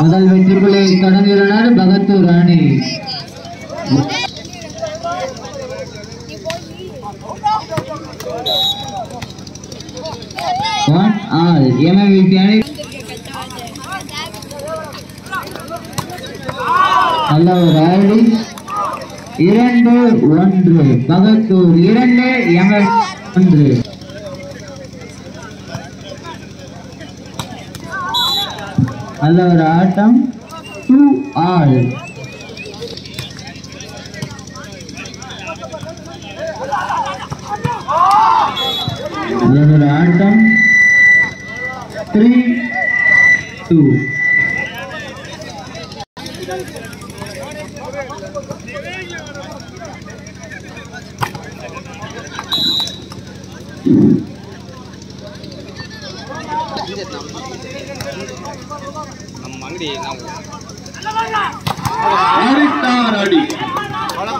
முதல் வெற்றி புள்ளியை தொடங்குகிறார் பகத்தூர் அணி ஒன் ஆல் எம்எம்விசி அணி? நல்ல ஒரு இரண்டு ஒன்று. பகத்தூர் இரண்டு எம்எம் ஒன்று. நல்ல ஒரு ஆட்டம் டூ ஆல் நல்ல ஒரு ஆட்டம் த்ரீ டூ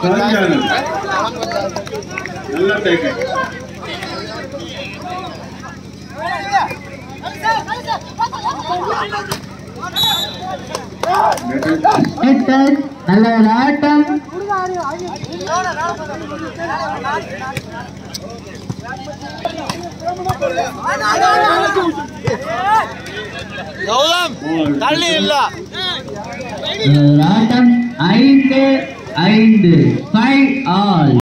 சரியான நல்ல நெட்டர் நல்ல ஒரு ஆட்டம். தள்ளி இல்ல. ஆட்டம். ஐந்து. ஐந்து ஃபைவ் ஆல்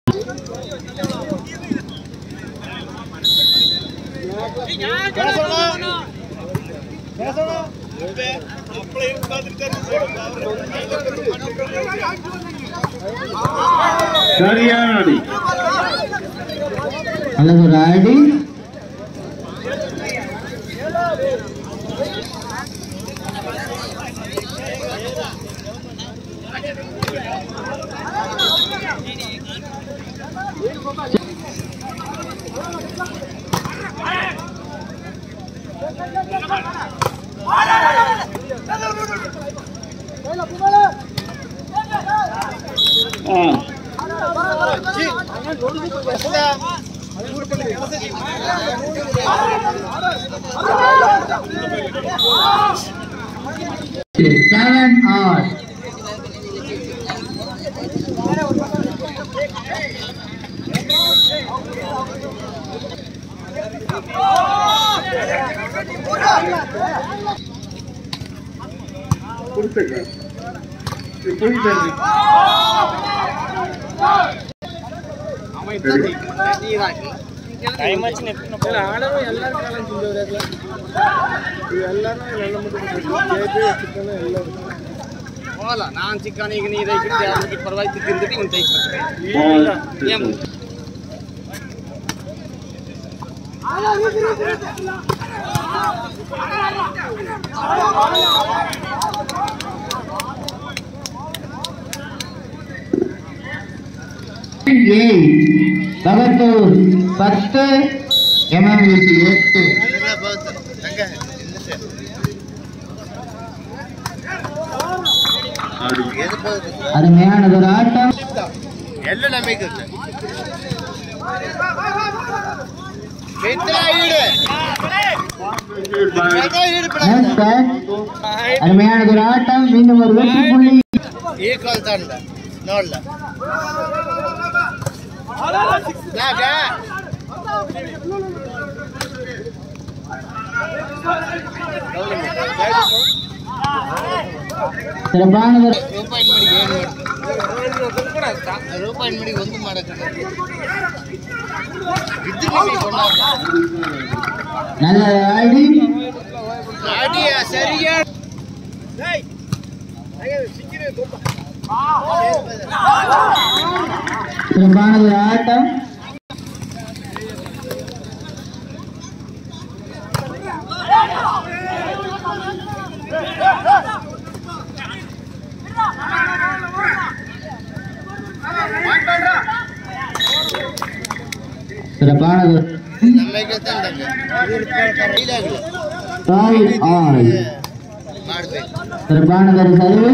சரியான அடி நல்ல ஒரு ஆடி ஆ ಹೋಗಲ್ಲ ನಾನು ಚಿಕ್ಕನ ಈಗ ನೀರು ಐಕಿದ್ದೆ ಅದಕ್ಕೆ ಪರವಾಗಿ ತಿಂದಿಟ್ಟು ಒಂದು ತೈಕ್ நகர்த்தூர் பத்து எம்எம்ஏசி எட்டு அருமையானது ஒரு ஆட்டம். எல்லாம் நம்பிக்கை அருமையான ஒரு ஆட்டம். மீண்டும் ஒரு வெற்றி புள்ளி. ஈக்குவல் தான் நோல்ல சிறப்பான ரூபாய் மணிக்கு ரூபாய் மணிக்கு வந்து மாடக்கு நல்ல ஆடி. ஆடியா சரியா டேய் சிங்கிரே கோப்பா திரும்பானது ஆட்டம். ತಂಡಂಗ ಇದಾಗಲಿ ஃபைவ் ஆல் ಮಾಡ್ಬೇಕು சிறப்பானது ஒரு சர்வு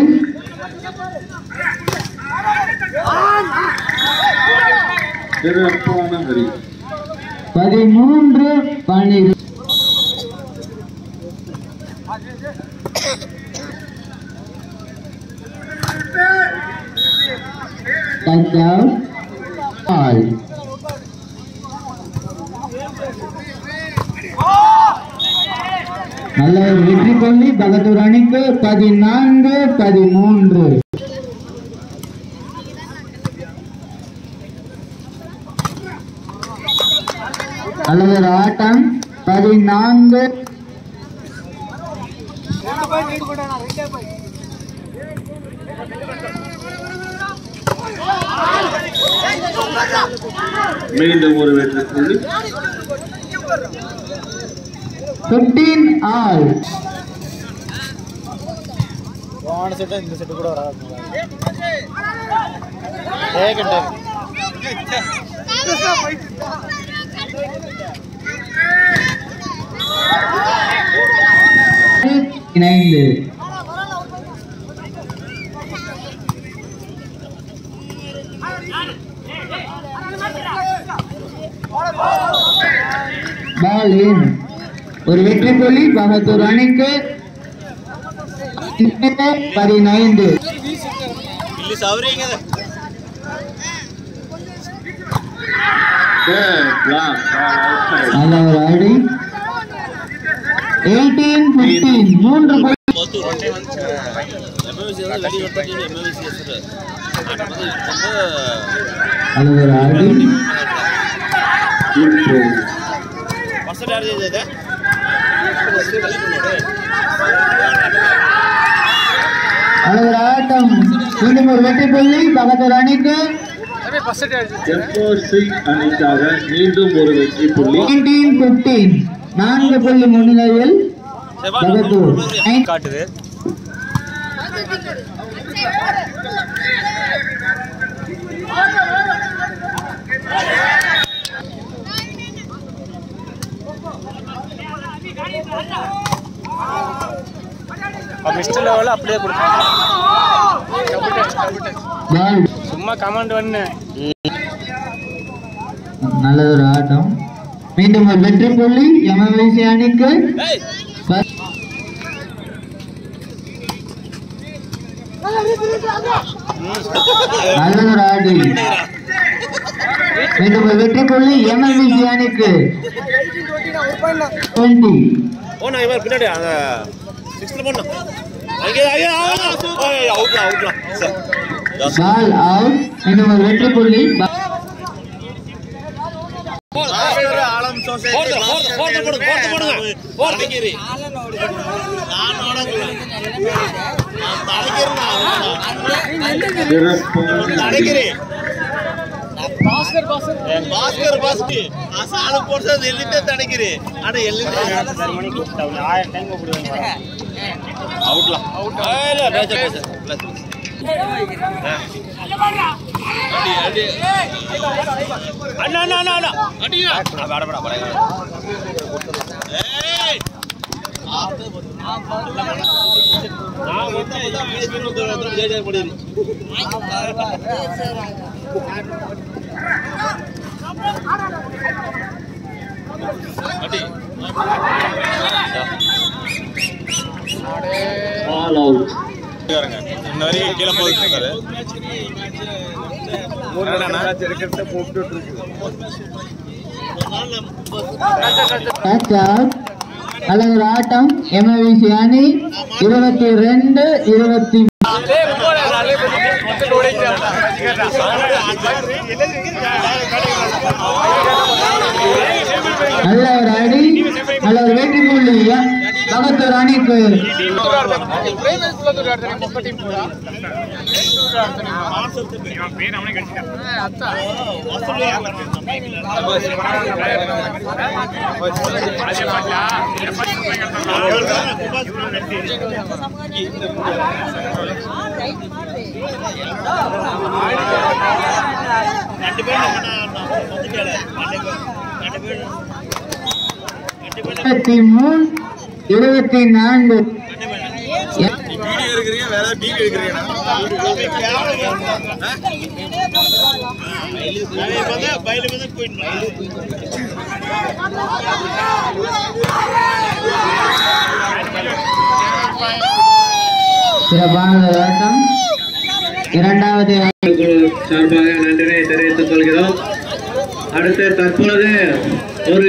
சிறப்பான ஹரி பதிமூன்று பன்னிரண்டு touchdown all நல்ல வெற்றி பள்ளி பகதூர் அணிக்கு பதினான்கு பதிமூன்று. நல்ல ஆட்டம் பதினான்கு. மீண்டும் ஒரு வெற்றி புள்ளி பிப்டீன் ஆல் போன செட்டு இந்த செட்டு கூட வராது ஏகண்டே இணைந்து பால் இன் ஒரு வெற்றி புள்ளி பகத்தூர் அணிக்கு பதினைந்து. நல்ல ஒரு ஐடி மூன்று அழகர் ஆட்டம். மீண்டும் ஒரு வெற்றி புள்ளி. பகத்தூர் அணிக்கு அணிக்காக மீண்டும் ஒரு வெற்றி புள்ளி. நான்கு புள்ளி முன்னிலையில் காட்டுது. மிஸ்ட் லெவலில் அப்படியே கொடுத்தாங்க. சும்மா கமாண்ட் ஒன்று நல்லதொரு ஆட்டம். மீண்டும் ஒரு வெற்றி புள்ளி எம்எல்சி அணிக்கு. ப- நல்லதொரு ஆடி. மீண்டும் ஒரு வெற்றி புள்ளி எம்எல்சி அணிக்கு டுவெண்ட்டி போனா இவர் பின்னாடி அந்த சிக்ஸ்ல போனா அங்கே அங்கே அவுட்லாம் சரி. Ball out. மீண்டும் ஒரு வெற்றி புள்ளி ப- ಭಾಸ್ಕರ್ ಭಾಸ್ಕರ್ ಭಾಸ್ಕಿ ಆ ಸಾಲ ಕೊಡ್ಸೋದು ಎಲ್ಲಿಂದ ತಡಗಿರಿ ಅಣ್ಣ ಎಲ್ಲಿಂದ ಆ ಟೈಮ್ ಔಟ್ಲ ಔಟ್ ಅಣ್ಣ ಅಣ್ಣ ಅಣ್ಣ ಅಣ್ಣ ಅಡಿ ಬೇಡ ಬೇಡ ಬೇಡ இன்ன வரைக்கும் கீழே போயிட்டு இருக்காரு அல்லது ஒரு ஆட்டம் எம்எல்சி அணி இருபத்தி ரெண்டு இருபத்தி நல்ல ஒரு அடி நல்ல ஒரு வெற்றி புள்ளி. பகத்தூர் அணிக்கு. இருபத்தி மூணு இருபத்தி நான்கு வீடியோ எடுக்கிறீங்க இருபத்தி நான்கு. சிறப்பான ஒரு ஆட்டம். இரண்டாவது சார்பாக நன்றினை தெரிவித்துக் கொள்கிறோம். அடுத்து தற்பொழுது